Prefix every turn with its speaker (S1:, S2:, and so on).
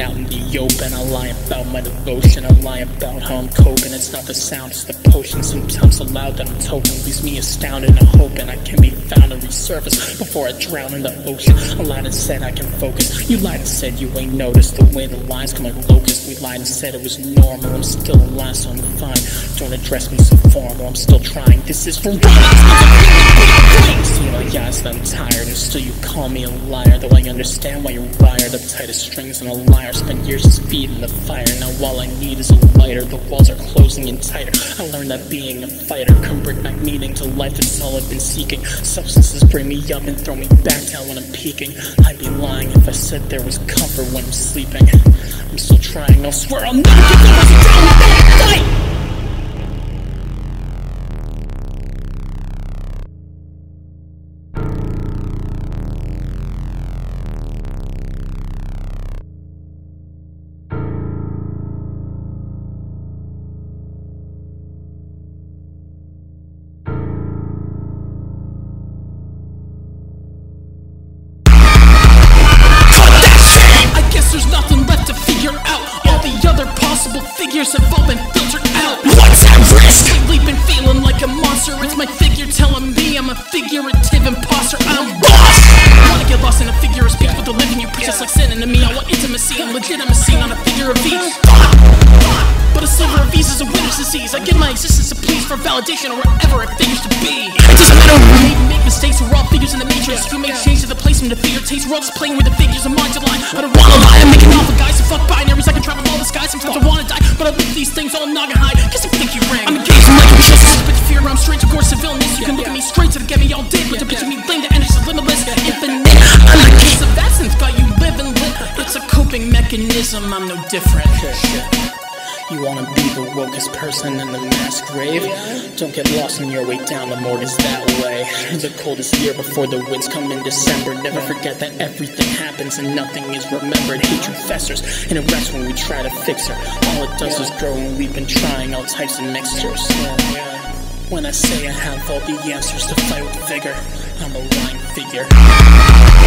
S1: out in the open. I lie about my devotion. I lie about how I'm coping. It's not the sound, it's the potion. Sometimes so loud that I'm token leaves me astounded and hoping I can be found and resurface before I drown in the ocean. I lied and said I can focus. You lied and said you ain't noticed the way the lines come like locusts. We lied and said it was normal. I'm still alive, so I'm fine. Don't address me so formal. I'm still trying. This is for real. I'm tired, and still you call me a liar. Though I understand why you're wired. The tightest strings and a liar. Spent years just feeding the fire. Now all I need is a lighter. The walls are closing in tighter. I learned that being a fighter can bring back meaning to life. It's all I've been seeking. Substances bring me up and throw me back down when I'm peaking. I'd be lying if I said there was comfort when I'm sleeping. I'm still trying. I'll swear I'll never get the down fight. Other possible figures have all been filtered out.
S2: What's at risk?
S1: Lately been feeling like a monster. It's my figure telling me I'm a figurative imposter. I'm
S2: Boss!
S1: I wanna get lost in a figure of speech with the living you preach. It's like sin to me. I want intimacy and legitimacy, not a figure of each. But a silver of is a winner's disease. I give my existence a please for validation or whatever it figures to be.
S2: It doesn't matter
S1: We make mistakes, we're all figures in the matrix. You make change to the place from the figure taste. We're all just playing with the figures of mind to line. I don't wanna lie, I'm making with guys who fuck binaries. I can travel all the skies. Sometimes I wanna die, but I live these things all noggin high. Guess I think you rang. I'm engaged in a business. But fear, I'm straight to course of illness. You can look at me straight to get me all did. But the bitch of me blame the energy's limitless, infinite. I'm a case of essence, got you living lit. It's a coping mechanism, I'm no different. You wanna be the wokest person in the mass grave? Don't get lost in your way down, the morgue is that way. The coldest year before the winds come in December. Never forget that everything happens and nothing is remembered. Hatred festers and it rests when we try to fix her. All it does is grow and we've been trying all types of mixtures. When I say I have all the answers to fight with vigor, I'm a lying figure.